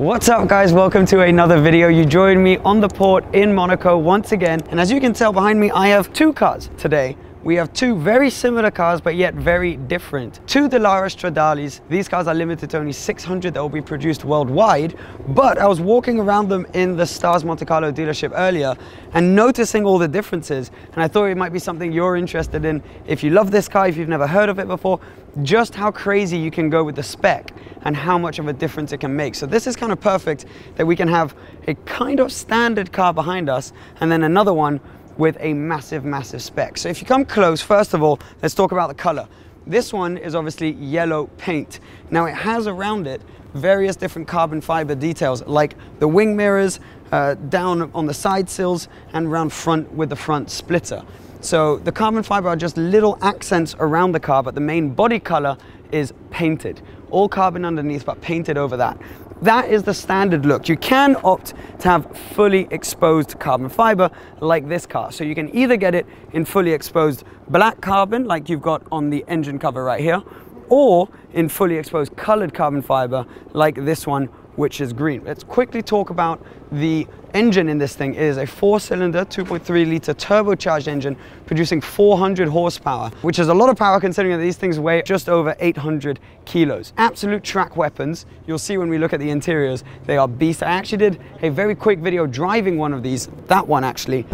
What's up guys, welcome to another video. You joined me on the port in Monaco once again. And as you can tell behind me, I have two cars today we have two very similar cars, but yet very different. Two Dallara Stradalis. These cars are limited to only 600 that will be produced worldwide. But I was walking around them in the Stars Monte Carlo dealership earlier and noticing all the differences. And I thought it might be something you're interested in. If you love this car, if you've never heard of it before, just how crazy you can go with the spec and how much of a difference it can make. So this is kind of perfect that we can have a kind of standard car behind us and then another one with a massive, massive spec. So if you come close, first of all, let's talk about the color. This one is obviously yellow paint. Now it has around it various different carbon fiber details like the wing mirrors, uh, down on the side sills and around front with the front splitter. So the carbon fiber are just little accents around the car, but the main body color is painted. All carbon underneath, but painted over that. That is the standard look. You can opt to have fully exposed carbon fiber like this car. So you can either get it in fully exposed black carbon like you've got on the engine cover right here, or in fully exposed colored carbon fiber like this one which is green. Let's quickly talk about the engine in this thing. It is a four-cylinder, 2.3 litre turbocharged engine producing 400 horsepower, which is a lot of power considering that these things weigh just over 800 kilos. Absolute track weapons. You'll see when we look at the interiors, they are beasts. I actually did a very quick video driving one of these, that one actually.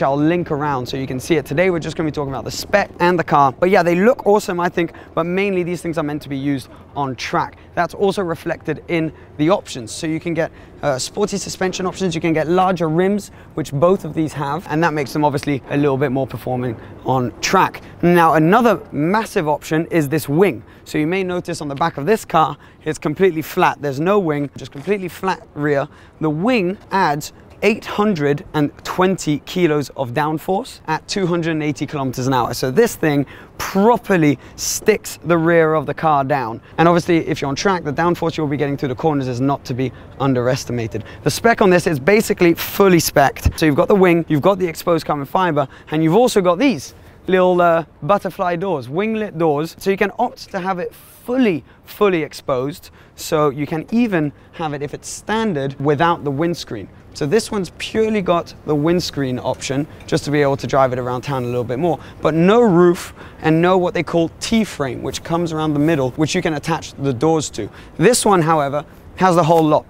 Which I'll link around so you can see it. Today we're just going to be talking about the spec and the car. But yeah, they look awesome, I think, but mainly these things are meant to be used on track. That's also reflected in the options. So you can get uh, sporty suspension options, you can get larger rims, which both of these have, and that makes them obviously a little bit more performing on track. Now, another massive option is this wing. So you may notice on the back of this car, it's completely flat. There's no wing, just completely flat rear. The wing adds 820 kilos of downforce at 280 kilometers an hour. So this thing properly sticks the rear of the car down. And obviously, if you're on track, the downforce you'll be getting through the corners is not to be underestimated. The spec on this is basically fully specced. So you've got the wing, you've got the exposed carbon fiber, and you've also got these little uh, butterfly doors, winglet doors. So you can opt to have it fully, fully exposed. So you can even have it if it's standard without the windscreen. So this one's purely got the windscreen option just to be able to drive it around town a little bit more, but no roof and no what they call T-frame, which comes around the middle, which you can attach the doors to. This one, however, has the whole lot.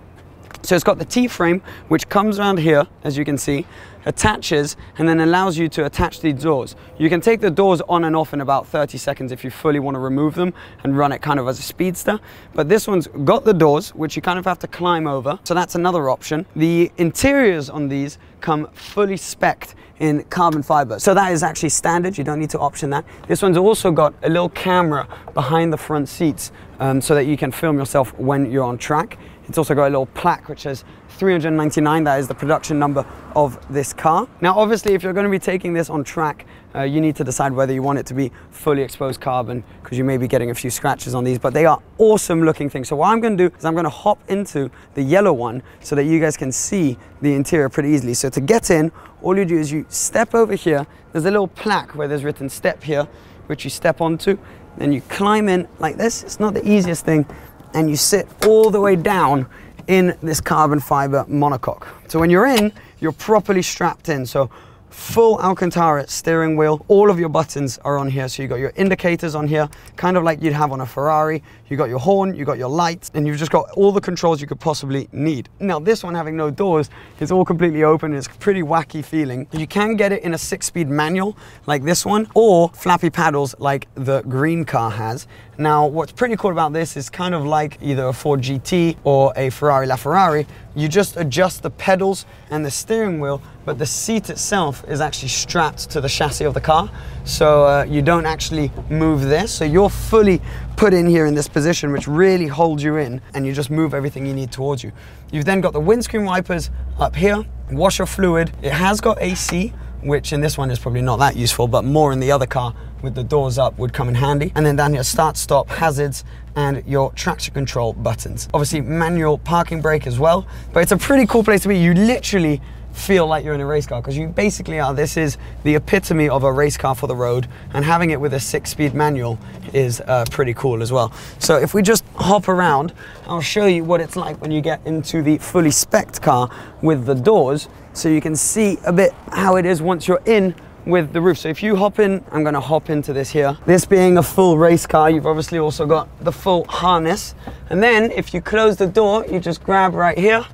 So it's got the T-frame, which comes around here, as you can see, attaches, and then allows you to attach the doors. You can take the doors on and off in about 30 seconds if you fully want to remove them and run it kind of as a speedster. But this one's got the doors, which you kind of have to climb over. So that's another option. The interiors on these come fully specced in carbon fiber. So that is actually standard. You don't need to option that. This one's also got a little camera behind the front seats um, so that you can film yourself when you're on track. It's also got a little plaque which says 399, that is the production number of this car. Now obviously if you're going to be taking this on track, uh, you need to decide whether you want it to be fully exposed carbon because you may be getting a few scratches on these, but they are awesome looking things. So what I'm going to do is I'm going to hop into the yellow one so that you guys can see the interior pretty easily. So to get in, all you do is you step over here. There's a little plaque where there's written step here, which you step onto. Then you climb in like this. It's not the easiest thing, and you sit all the way down in this carbon fiber monocoque. So when you're in, you're properly strapped in. So full Alcantara steering wheel. All of your buttons are on here. So you got your indicators on here, kind of like you'd have on a Ferrari. You got your horn, you got your lights, and you've just got all the controls you could possibly need. Now this one having no doors, it's all completely open. It's pretty wacky feeling. You can get it in a six speed manual like this one, or flappy paddles like the green car has. Now, what's pretty cool about this is kind of like either a Ford GT or a Ferrari LaFerrari. You just adjust the pedals and the steering wheel, but the seat itself is actually strapped to the chassis of the car. So uh, you don't actually move this. So you're fully put in here in this position, which really holds you in, and you just move everything you need towards you. You've then got the windscreen wipers up here, washer fluid. It has got AC, which in this one is probably not that useful, but more in the other car with the doors up would come in handy. And then down here, start, stop, hazards, and your traction control buttons. Obviously manual parking brake as well, but it's a pretty cool place to be. You literally feel like you're in a race car because you basically are. This is the epitome of a race car for the road, and having it with a six-speed manual is uh, pretty cool as well. So if we just hop around, I'll show you what it's like when you get into the fully spec car with the doors, so you can see a bit how it is once you're in with the roof. So if you hop in, I'm gonna hop into this here. This being a full race car, you've obviously also got the full harness. And then if you close the door, you just grab right here,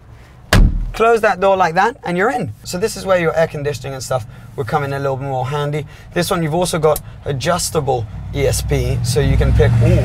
close that door like that, and you're in. So this is where your air conditioning and stuff would come in a little bit more handy. This one, you've also got adjustable ESP, so you can pick, ooh,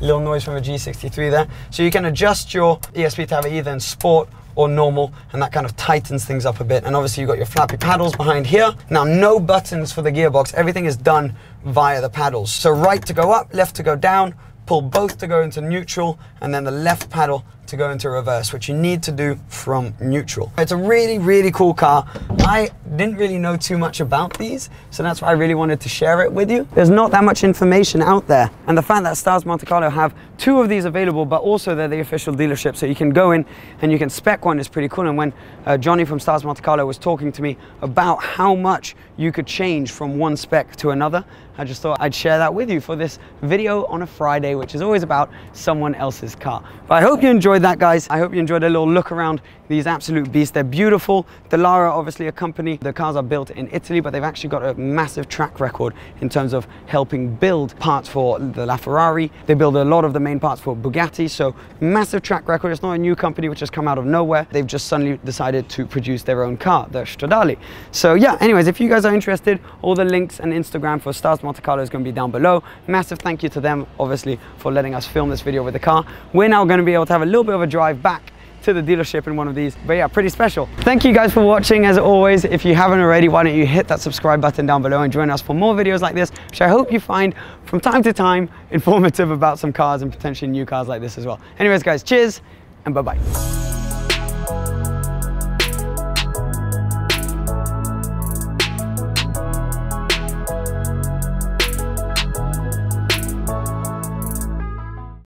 little noise from a G63 there. So you can adjust your ESP to have it either in sport or normal and that kind of tightens things up a bit and obviously you've got your flappy paddles behind here now no buttons for the gearbox everything is done via the paddles so right to go up left to go down pull both to go into neutral and then the left paddle to go into reverse, which you need to do from neutral. It's a really, really cool car. I didn't really know too much about these, so that's why I really wanted to share it with you. There's not that much information out there. And the fact that Stars Monte Carlo have two of these available, but also they're the official dealership, so you can go in and you can spec one is pretty cool. And when uh, Johnny from Stars Monte Carlo was talking to me about how much you could change from one spec to another, I just thought I'd share that with you for this video on a Friday, which is always about someone else's car. But I hope you enjoyed that, guys. I hope you enjoyed a little look around these absolute beasts. They're beautiful. Dallara, obviously a company, the cars are built in Italy, but they've actually got a massive track record in terms of helping build parts for the LaFerrari. They build a lot of the main parts for Bugatti, so massive track record. It's not a new company which has come out of nowhere. They've just suddenly decided to produce their own car, the Stradale. So yeah, anyways, if you guys are interested, all the links and Instagram for Stars Monte Carlo is going to be down below. Massive thank you to them, obviously, for letting us film this video with the car. We're now going to be able to have a little bit of a drive back to the dealership in one of these. But yeah, pretty special. Thank you guys for watching as always. If you haven't already, why don't you hit that subscribe button down below and join us for more videos like this, which I hope you find from time to time informative about some cars and potentially new cars like this as well. Anyways guys, cheers and bye-bye.